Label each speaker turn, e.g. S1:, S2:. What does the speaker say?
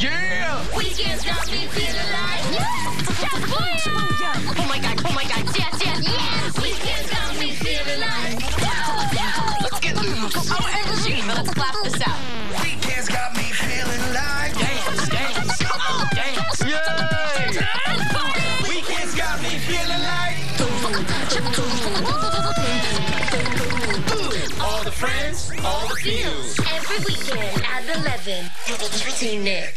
S1: Yeah!
S2: Weekends got me feeling like.
S3: Oh my god, oh my god, yes, yes,
S2: Yes, weekends got me feeling like. yeah!
S1: Let's get loose.
S3: Oh, and energy! Let's clap this out.
S4: Weekends got me feeling like
S1: Dance, dance, come on, dance. Yay!
S4: Weekends got me feeling like
S1: All the friends, all the feels.
S2: Every weekend at 11. TeenNick.